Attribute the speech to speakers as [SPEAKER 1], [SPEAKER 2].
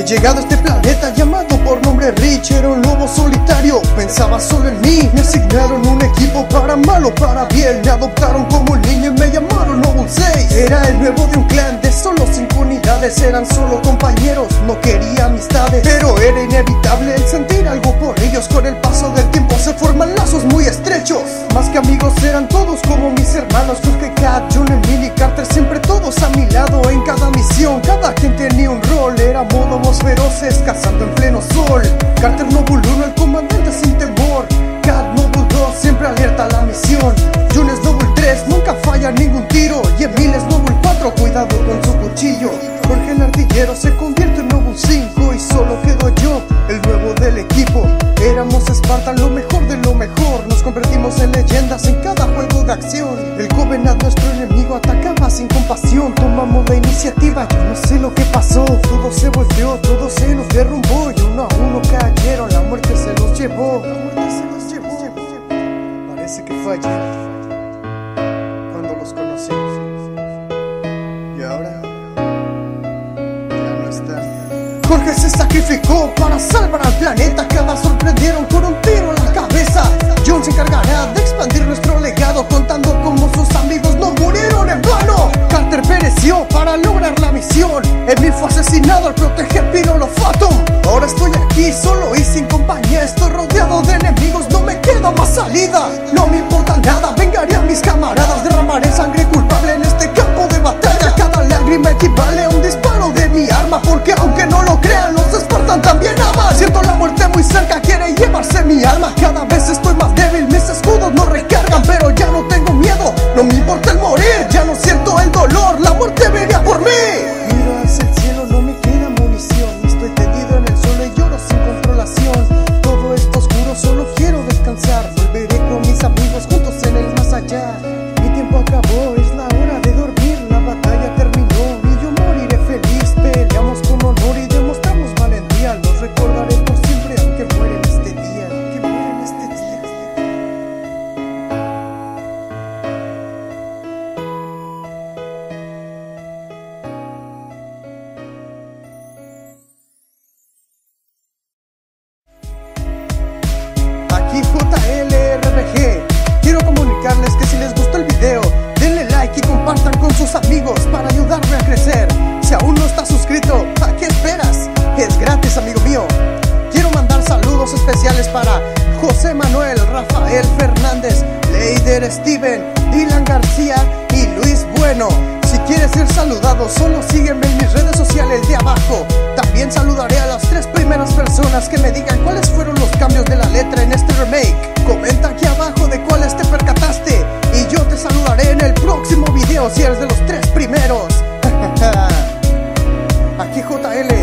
[SPEAKER 1] He llegado a este planeta llamado por nombre Rich Era un lobo solitario, pensaba solo en mí Me asignaron un equipo para malo, para bien. Me adoptaron como niño y me llamaron Noble 6 Era el nuevo de un clan de solo cinco unidades. Eran solo compañeros, no quería amistades. Pero era inevitable el sentir algo por ellos. Con el paso del tiempo se forman lazos muy estrechos. Más que amigos eran todos como mis hermanos. Que Cat, John, Emily, Carter Siempre todos a mi lado en cada misión. Cada quien tenía un modo feroces cazando en pleno sol. Carter Noble 1, el comandante sin temor. Cat Noble 2, siempre alerta a la misión. Jones Noble 3, nunca falla ningún tiro. Y Emil es Noble 4, cuidado con su cuchillo. Jorge el artillero se convierte en Noble 5 y solo quedo yo, el nuevo del equipo. Éramos Spartan, lo mejor de lo mejor. Nos convertimos en leyendas en cada juego de acción. El Covenant, nuestro enemigo, atacaba sin compasión. Tomamos la iniciativa, yo no sé lo que Que fallé cuando los conocí. Y ahora ya no están. Jorge se sacrificó para salvar al planeta que la sorprendieron con un tiro en la cabeza. John se encargará de expandir nuestro legado contando cómo sus amigos no murieron en vano. Carter pereció para lograr la misión. Emil fue asesinado al proteger Pirolo Fatum. Ahora estoy aquí solo y sin compañía. Estoy rodeado de enemigos, no me queda más salida. Mi tiempo acabó, es la hora de dormir. La batalla terminó y yo moriré feliz. Peleamos con honor y demostramos valentía. Los recordaré por siempre, aunque muera en este día. Aunque muera en este día. Aquí JLRPG amigos Para ayudarme a crecer Si aún no estás suscrito, ¿a qué esperas? Es gratis amigo mío Quiero mandar saludos especiales para José Manuel, Rafael Fernández Leider Steven, Dylan García y Luis Bueno si quieres ser saludado, solo sígueme en mis redes sociales de abajo. También saludaré a las tres primeras personas que me digan cuáles fueron los cambios de la letra en este mío si eres de los tres primeros. Aquí JL